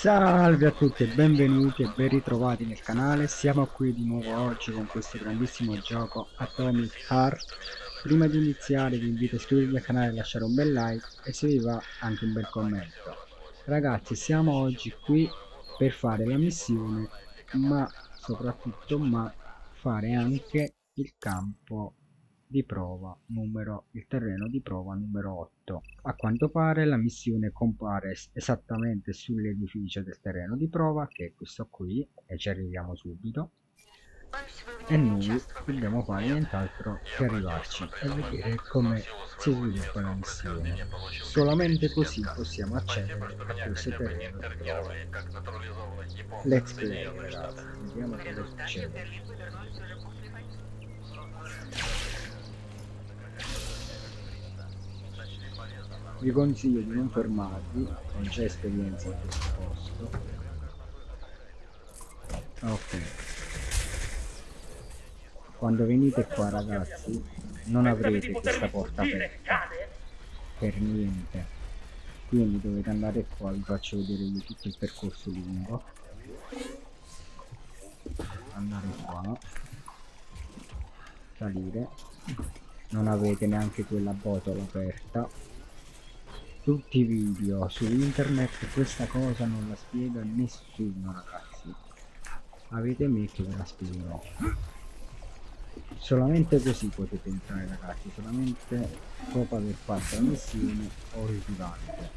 Salve a tutti e benvenuti e ben ritrovati nel canale, siamo qui di nuovo oggi con questo grandissimo gioco Atomic Heart. Prima di iniziare vi invito a iscrivervi al canale lasciare un bel like e se vi va anche un bel commento. Ragazzi siamo oggi qui per fare la missione ma soprattutto ma fare anche il campo di prova numero il terreno di prova numero 8 a quanto pare la missione compare esattamente sull'edificio del terreno di prova che è questo qui e ci arriviamo subito. E noi dobbiamo fare nient'altro che arrivarci e vedere come si sviluppa la missione. Solamente così possiamo accedere a questo terreno di prova. Let's play ragazzi. Vediamo cosa succede vi consiglio di non fermarvi non c'è esperienza in questo posto. Ok. Quando venite qua ragazzi non avrete questa porta aperta per niente. Quindi dovete andare qua vi faccio vedere io tutto il percorso lungo. Andare qua. Salire. Non avete neanche quella botola aperta tutti i video su internet questa cosa non la spiega nessuno ragazzi. Avete me che ve la spiegherò solamente così potete entrare ragazzi solamente dopo aver fatto la missione originale.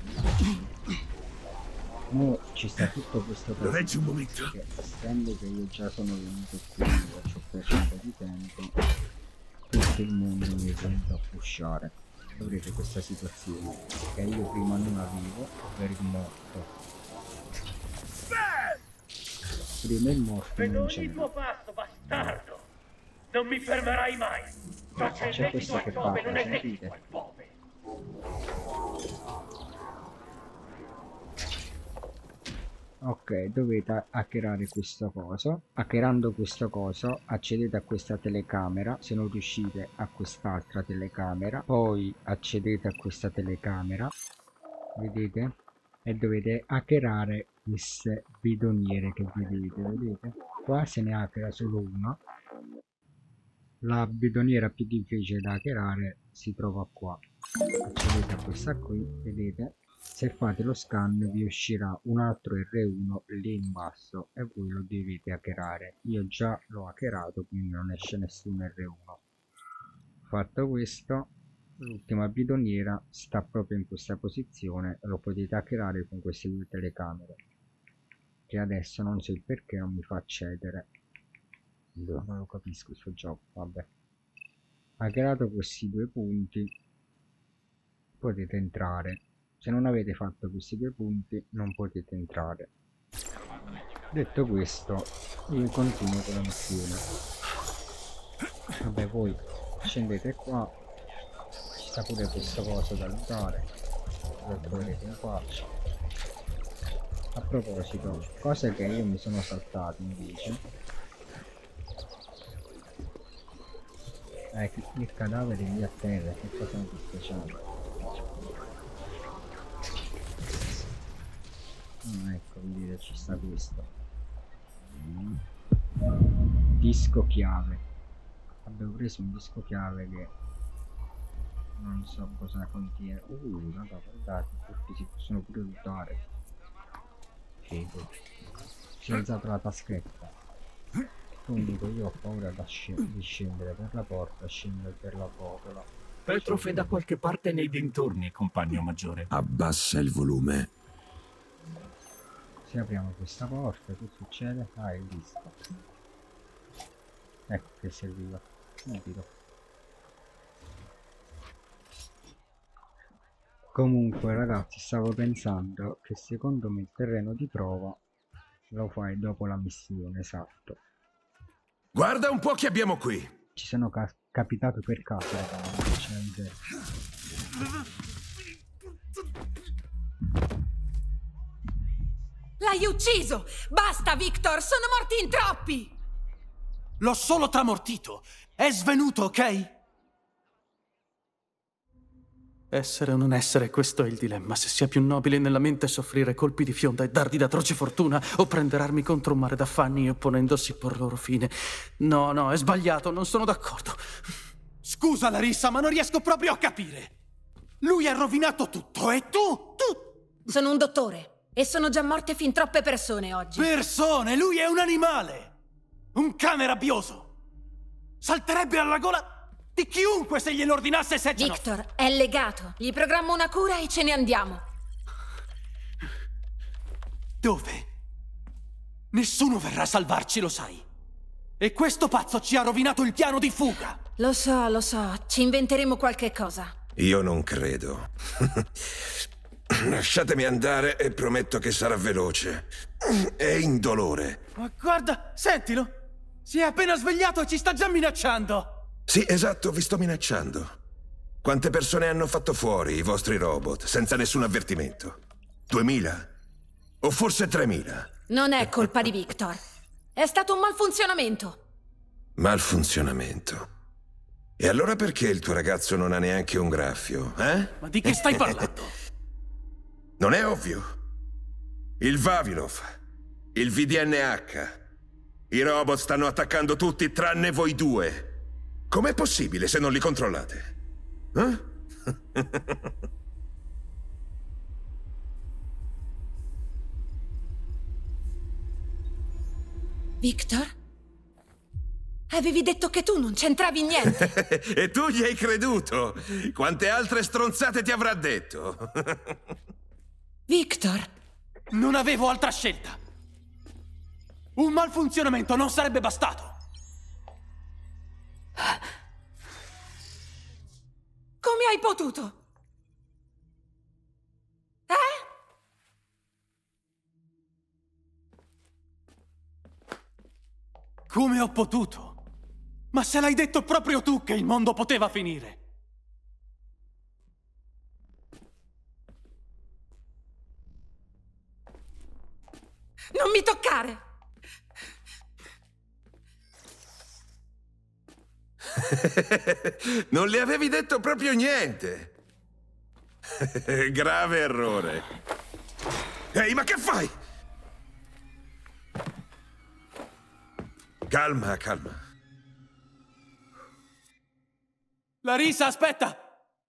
Mo ci sta tutto questo casino perché essendo che io già sono venuto qui e ho perso un po' di tempo tutto il mondo mi è venuto a pushare avrete questa situazione che io prima non avevo per il morto. Prima il morto vedo ogni tuo passo bastardo! Non mi fermerai mai! C'è questo che parla sentite ok dovete hackerare questo coso hackerando questo coso accedete a questa telecamera se non riuscite a quest'altra telecamera. Poi accedete a questa telecamera vedete? E dovete hackerare queste bidoniere che vedete vedete? Qua se ne hackera solo una. La bidoniera più difficile da hackerare si trova qua. Accedete a questa qui vedete se fate lo scan vi uscirà un altro R1 lì in basso e voi lo dovete hackerare. Io già l'ho hackerato quindi non esce nessun R1 fatto questo l'ultima bidoniera sta proprio in questa posizione lo potete hackerare con queste due telecamere che adesso non so il perché non mi fa accedere non lo capisco questo gioco vabbè. Hackerato questi due punti potete entrare se non avete fatto questi due punti non potete entrare. Detto questo io continuo con la missione vabbè voi scendete qua. Ci sta pure questo coso da lootare lo troverete in qua a proposito cose che io mi sono saltato invece. Eh, il cadavere lì a terra che cosa mi speciale ah, ecco vedete ci sta questo. Disco chiave. Abbiamo preso un disco chiave che non so cosa contiene. Uh raga guardate tutti si possono pure buttare. Figo si è alzato la taschetta. Comunque io ho paura sc di scendere per la porta scendere per la botola Petrof è da qualche parte nei dintorni compagno maggiore. Abbassa il volume se apriamo questa porta che succede? ah il disco. Ecco che serviva. Subito. Comunque ragazzi stavo pensando che secondo me il terreno di prova lo fai dopo la missione esatto. Guarda un po' che abbiamo qui. Ci sono ca capitato per caso ragazzi L'hai ucciso! Basta, Victor! Sono morti in troppi! L'ho solo tramortito! È svenuto, ok? Essere o non essere, questo è il dilemma. Se sia più nobile nella mente soffrire colpi di fionda e dardi d'atroce fortuna, o prendere armi contro un mare d'affanni opponendosi por loro fine. No, no, è sbagliato, non sono d'accordo. Scusa, Larissa, ma non riesco proprio a capire. Lui ha rovinato tutto e tu, tu... Sono un dottore e sono già morte fin troppe persone oggi. Persone, lui è un animale! Un cane rabbioso! Salterebbe alla gola di chiunque se glielo ordinasse Sechenov! Victor è legato. Gli programmo una cura e ce ne andiamo. Dove? Nessuno verrà a salvarci, lo sai. E questo pazzo ci ha rovinato il piano di fuga! Lo so, lo so. Ci inventeremo qualche cosa. Io non credo. Lasciatemi andare e prometto che sarà veloce. E indolore. Ma guarda, sentilo! Si è appena svegliato e ci sta già minacciando! Sì, esatto, vi sto minacciando. Quante persone hanno fatto fuori i vostri robot senza nessun avvertimento? Duemila? O forse tremila? Non è colpa di Victor. È stato un malfunzionamento. Malfunzionamento. E allora perché il tuo ragazzo non ha neanche un graffio, eh? Ma di che stai parlando? Non è ovvio. Il Vavilov, il VDNH. I robot stanno attaccando tutti tranne voi due. Com'è possibile se non li controllate? Eh? Victor? Avevi detto che tu non c'entravi niente. e tu gli hai creduto? Quante altre stronzate ti avrà detto? Victor, Non avevo altra scelta. Un malfunzionamento non sarebbe bastato. come hai potuto? Eh? Come ho potuto? Ma se l'hai detto proprio tu che il mondo poteva finire. Non mi toccare! non le avevi detto proprio niente. Grave errore. Ehi, ma che fai? Calma, calma. Larissa, aspetta!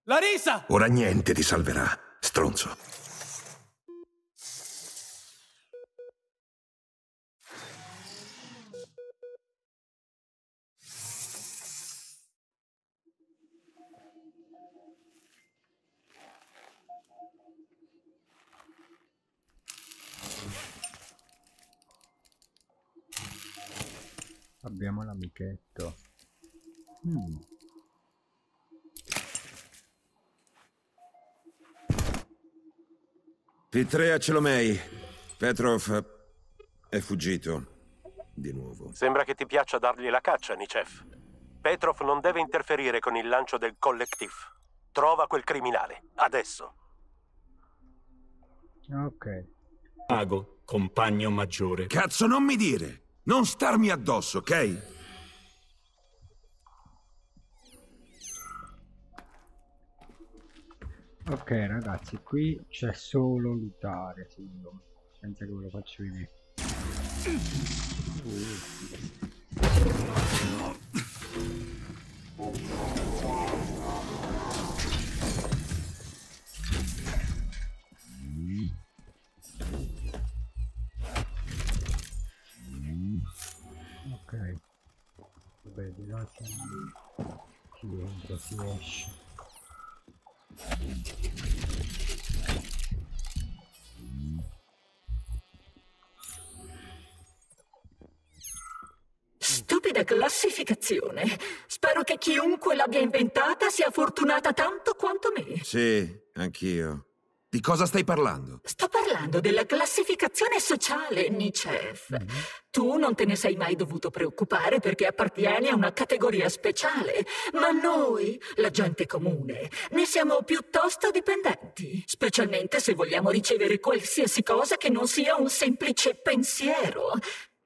Larissa! Ora niente ti salverà, stronzo. Abbiamo l'amichetto. Mm. P3 a Celomei. Petrov è fuggito. Di nuovo. Sembra che ti piaccia dargli la caccia, Nicev. Petrov non deve interferire con il lancio del collective. Trova quel criminale, adesso. Ok. Mago, compagno maggiore. Cazzo, non mi dire! Non starmi addosso, ok? Ok ragazzi, qui c'è solo lutare, me. Senza che ve lo faccio vedere. Ok. C'è... Si entra, si esce. Stupida classificazione. Spero che chiunque l'abbia inventata sia fortunata tanto quanto me. Sì, anch'io. Di cosa stai parlando? Sto parlando della classificazione sociale, Nicev. Tu non te ne sei mai dovuto preoccupare perché appartieni a una categoria speciale, ma noi, la gente comune, ne siamo piuttosto dipendenti, specialmente se vogliamo ricevere qualsiasi cosa che non sia un semplice pensiero.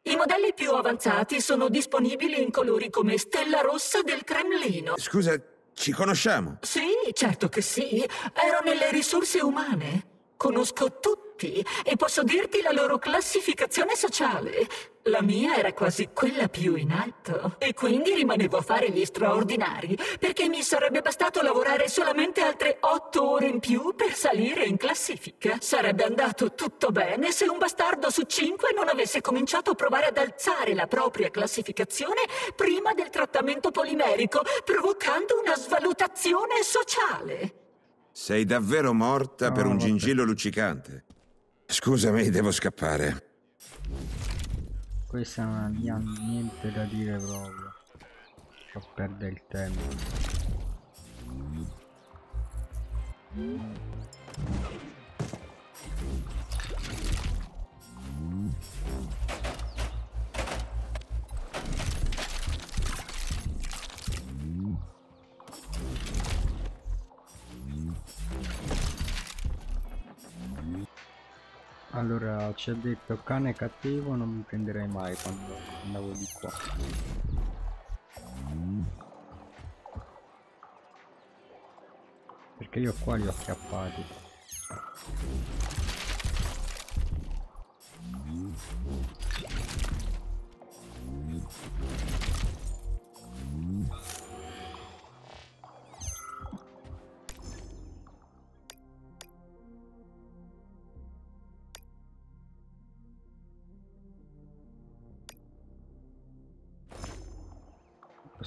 I modelli più avanzati sono disponibili in colori come Stella Rossa del Cremlino. Scusa, Ci conosciamo? Sì, certo che sì. Ero nelle risorse umane. Conosco tutti e posso dirti la loro classificazione sociale. La mia era quasi quella più in alto e quindi rimanevo a fare gli straordinari perché mi sarebbe bastato lavorare solamente altre otto ore in più per salire in classifica. Sarebbe andato tutto bene se un bastardo su cinque non avesse cominciato a provare ad alzare la propria classificazione prima del trattamento polimerico, provocando una svalutazione sociale. Sei davvero morta per No, un vabbè. gingillo luccicante. Scusami, devo scappare. Questa non ha ni- ha niente da dire proprio. Fa perdere il tempo. Allora ci ha detto cane cattivo non mi prenderai mai quando andavo di qua. Perché io qua li ho acchiappati.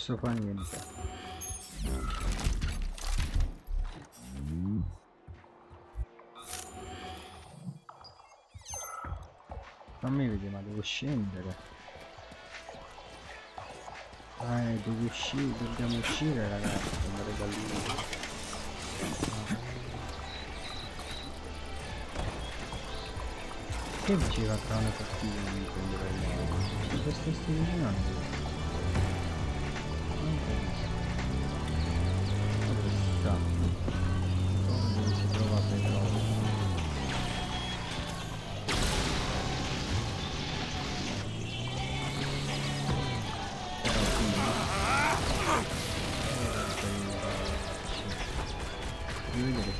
Posso fare niente. Fammi vedere, ma devo scendere. Eh, devi uscire, dobbiamo uscire ragazzi, andare da lì. Che diceva tra una cattiva non mi prenderai mai? Cosa stai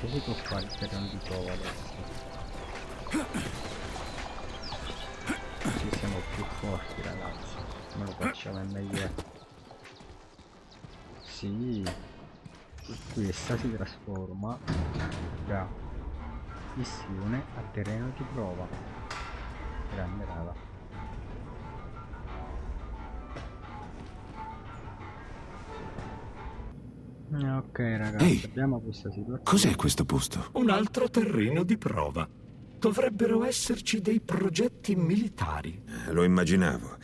Può fare il terreno di prova adesso. Così siamo più forti ragazzi. Me lo facciamo è meglio. Sì, questa si trasforma da missione a terreno di prova. Grande raga. Ok ragazzi, Ehi, abbiamo questa situazione. Cos'è questo posto? Un altro terreno di prova. Dovrebbero esserci dei progetti militari. Lo immaginavo.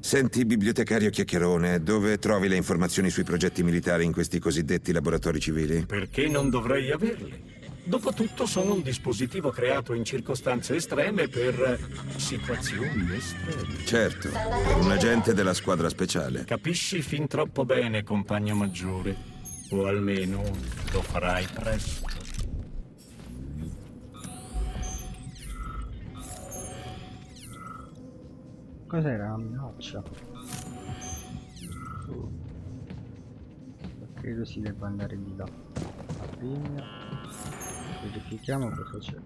Senti, bibliotecario chiacchierone, dove trovi le informazioni sui progetti militari in questi cosiddetti laboratori civili? Perché non dovrei averle? Dopotutto sono un dispositivo creato in circostanze estreme per situazioni estreme. Certo, per un agente della squadra speciale. Capisci fin troppo bene, compagno maggiore. O almeno lo farai presto. Cos'era la minaccia? Credo si debba andare di là. La prima. Verifichiamo cosa c'è.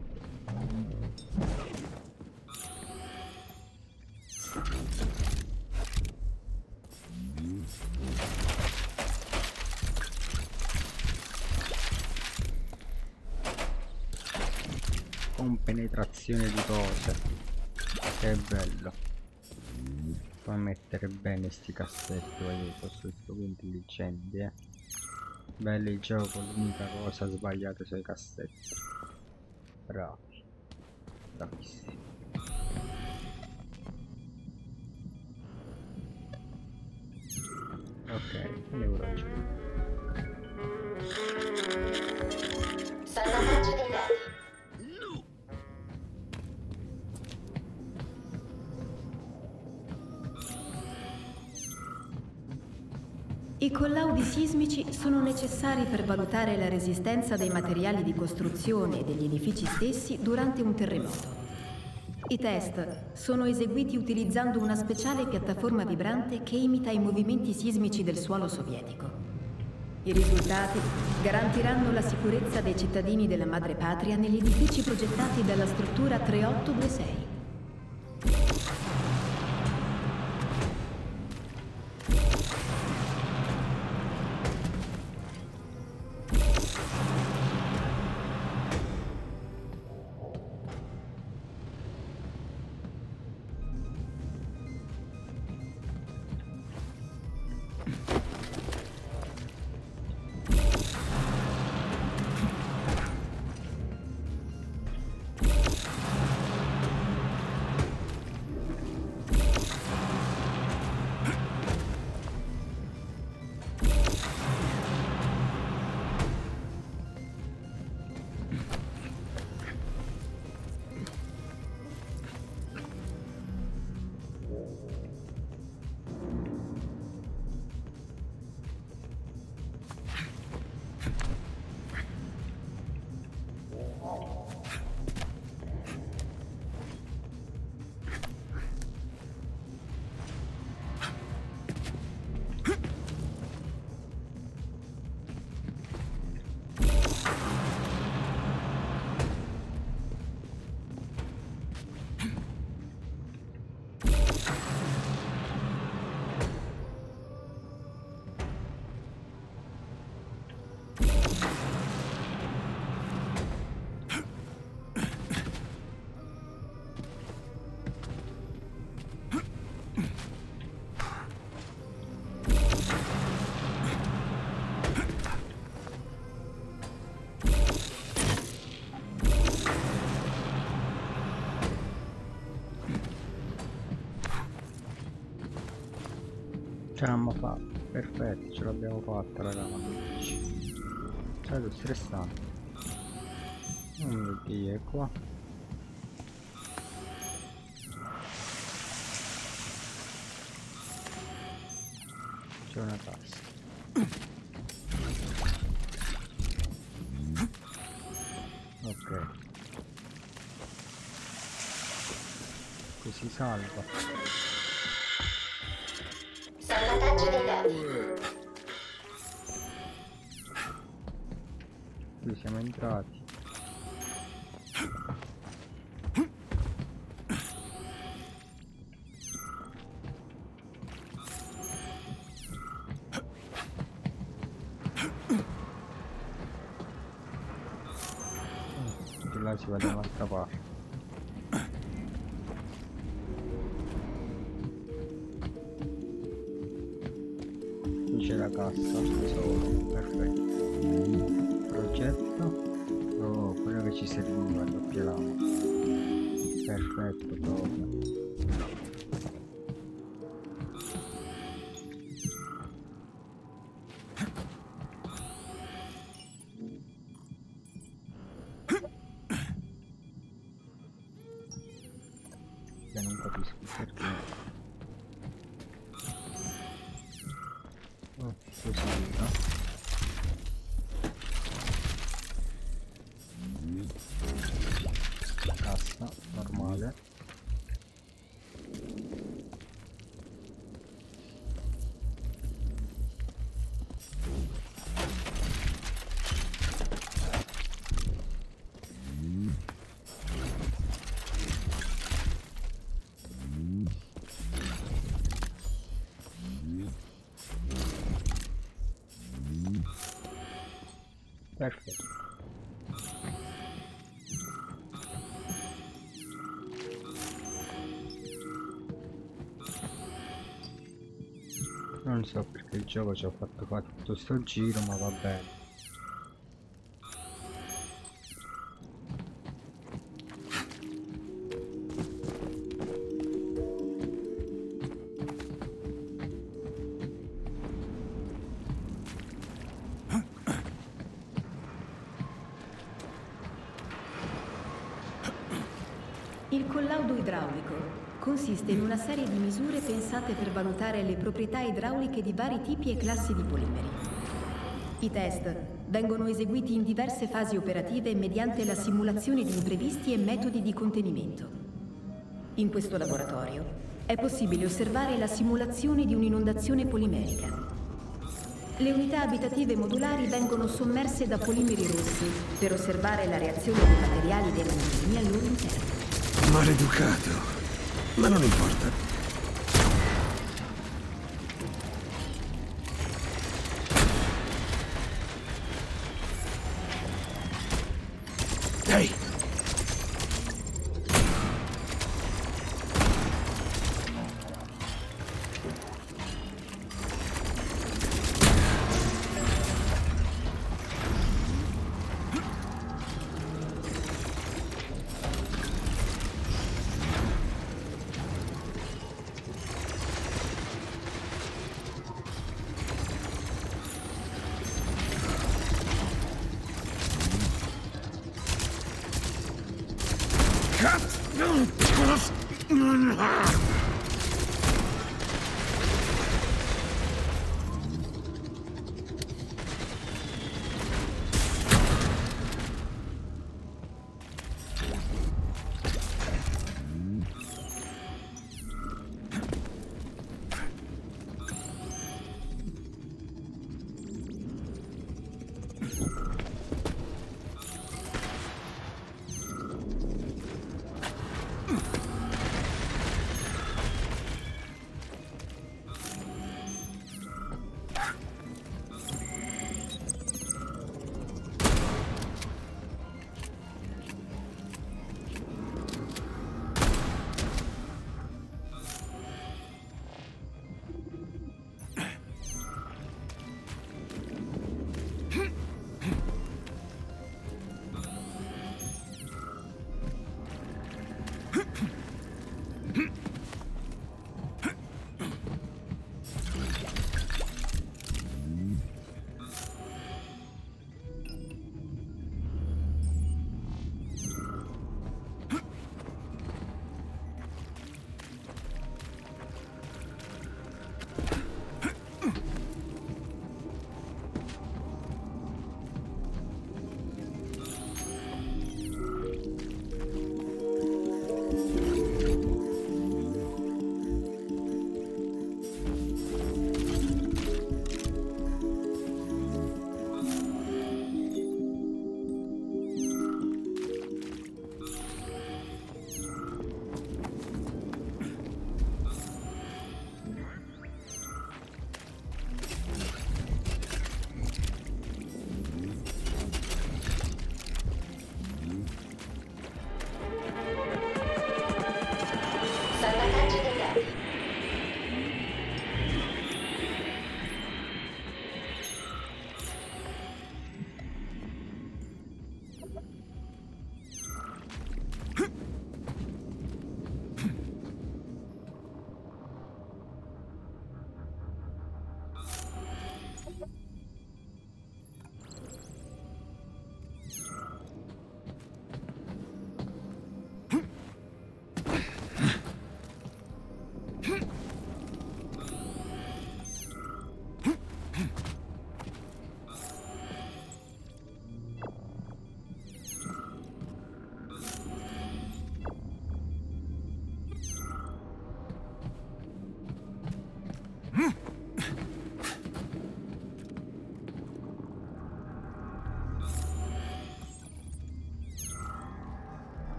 Penetrazione di cose. Che bello. Puoi mettere bene sti cassetti, voglio sono proprio intelligenti, eh. Bello il gioco, l'unica cosa sbagliata sui cassetti. Bravi. Bravissimi. Ok, andiamo giù. I collaudi sismici sono necessari per valutare la resistenza dei materiali di costruzione e degli edifici stessi durante un terremoto. I test sono eseguiti utilizzando una speciale piattaforma vibrante che imita i movimenti sismici del suolo sovietico. I risultati garantiranno la sicurezza dei cittadini della madrepatria negli edifici progettati dalla struttura 3826. Ce l'abbiamo fatta, perfetto, ce l'abbiamo fatta raga, Stato stressante. Non mi è qua. C'è una tassa. Si va da un'altra parte. cassa tesoro perfetto. Progetto. Oh quello che ci serviva lo pigliamo perfetto proprio Perfetto. Non so perché il gioco ci ha fatto fare tutto sto giro, ma va bene. Consiste in una serie di misure pensate per valutare le proprietà idrauliche di vari tipi e classi di polimeri. I test vengono eseguiti in diverse fasi operative mediante la simulazione di imprevisti e metodi di contenimento. In questo laboratorio è possibile osservare la simulazione di un'inondazione polimerica. Le unità abitative modulari vengono sommerse da polimeri rossi per osservare la reazione dei materiali della naviglia al loro interno. Maleducato. Ma non importa.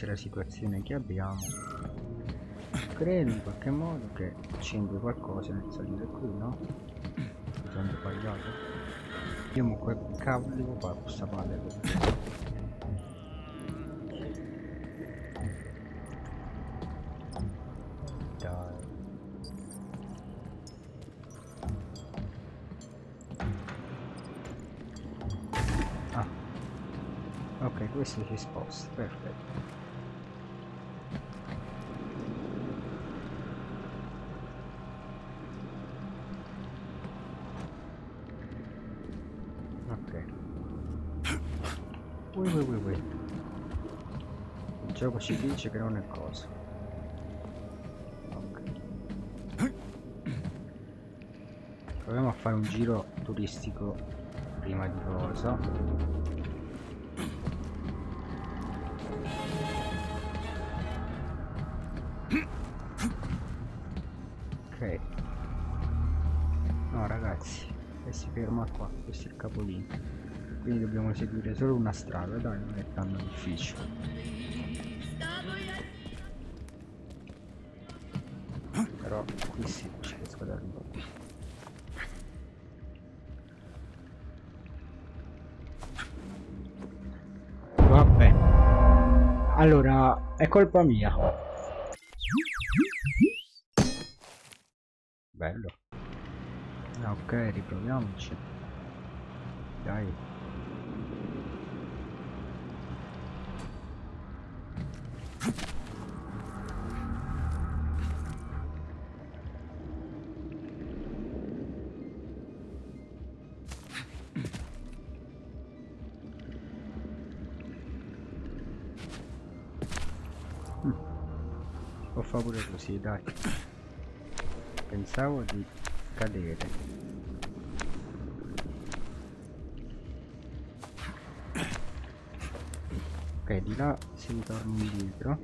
È la situazione che abbiamo. Credo in qualche modo che accende qualcosa nel salire qui, no? Sono sbagliato. Io mo che cavolo devo fare questa palla? Ah. Ok, questo si sposta, perfetto. Gioco ci dice che non è cosa. Ok. Proviamo a fare un giro turistico prima di cosa. Ok. No ragazzi, e si ferma qua, questo è il capolinea. Quindi dobbiamo seguire solo una strada, dai, non è tanto difficile. Arrivare. Vabbè. Allora, è colpa mia. Bello. Ah, ok, riproviamoci. Dai. Mm. Dai. Pensavo di cadere. Ok, di là si ritorna indietro.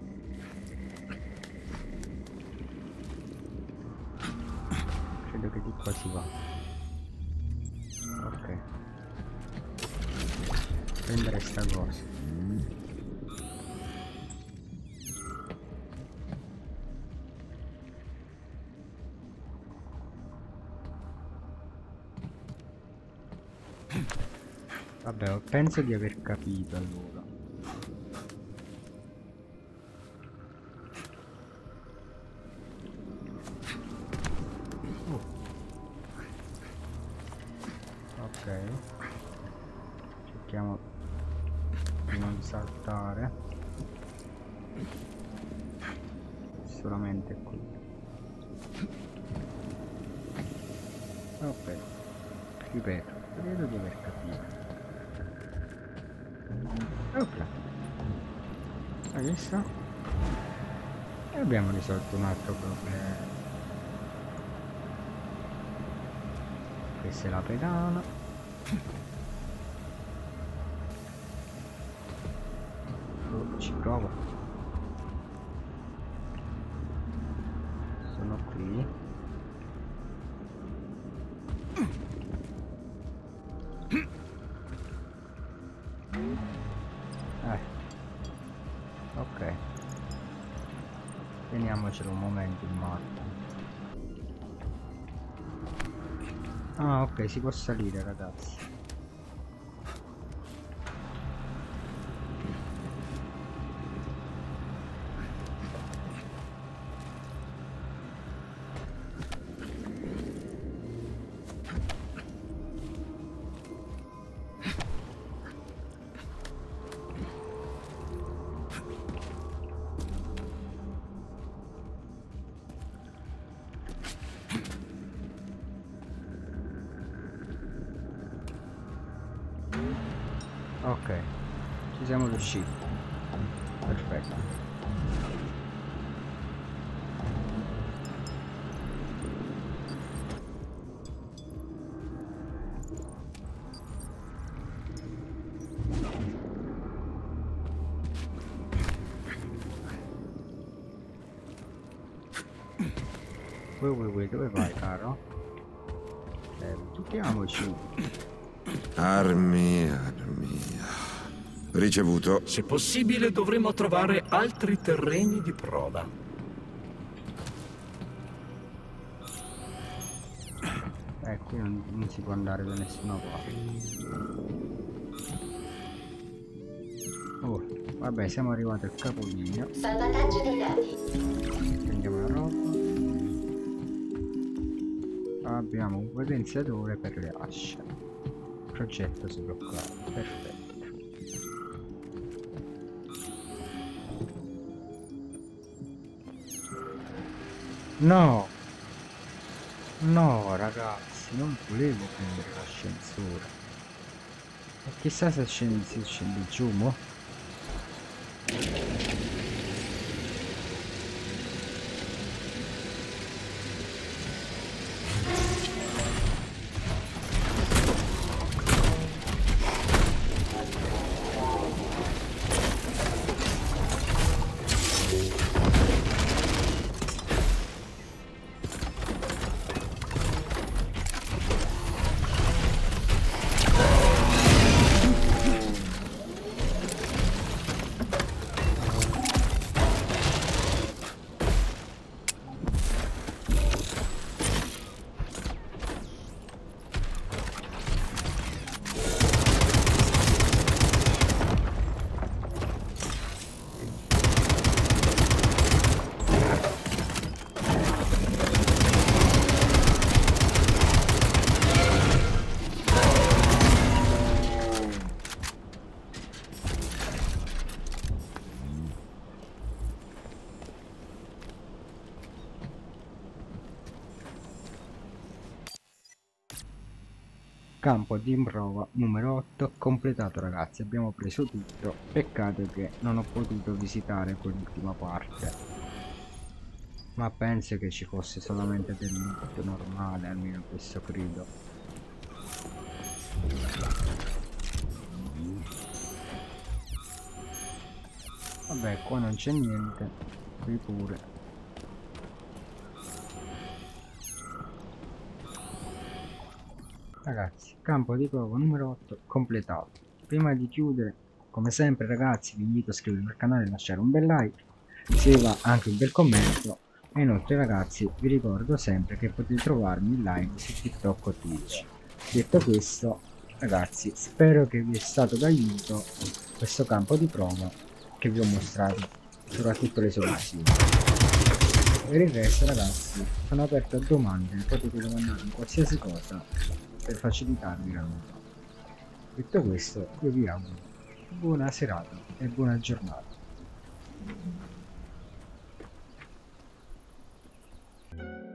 Credo che di qua si va. Ok. Prendere sta cosa. Vabbè, penso di aver capito allora. Risolto un altro problema. Questa è la pedana. Oh, ci provo. Sono qui. Eh. Teniamocelo un momento in mappa. Ah ok, si può salire ragazzi. Tutiamoci. Armi, armi. Ricevuto. Se possibile dovremo trovare altri terreni di prova. Eh, qui non, non si può andare da nessuna parte. Oh, vabbè, siamo arrivati al capolinea. Salvataggio dei dati. Prendiamo la roba. Abbiamo un potenziatore per le asce. Progetto sbloccato. Perfetto. No! No, ragazzi, non volevo prendere l'ascensore. E chissà se scendi, scendi giù, mo? Campo di prova numero 8 completato ragazzi, abbiamo preso tutto, peccato che non ho potuto visitare quell'ultima parte. Ma penso che ci fosse solamente del loot normale, almeno questo credo. Vabbè, qua non c'è niente, qui pure. Ragazzi, campo di prova numero 8 completato. Prima di chiudere, come sempre ragazzi, vi invito a iscrivervi al canale e lasciare un bel like, se va anche un bel commento e inoltre ragazzi vi ricordo sempre che potete trovarmi in live su TikTok o Twitch. Detto questo, ragazzi, spero che vi sia stato d'aiuto questo campo di prova che vi ho mostrato, soprattutto le soluzioni. Per il resto ragazzi, sono aperto a domande, potete domandarmi qualsiasi cosa per facilitarvi la notte. Detto questo, io vi auguro buona serata e buona giornata. Thank you.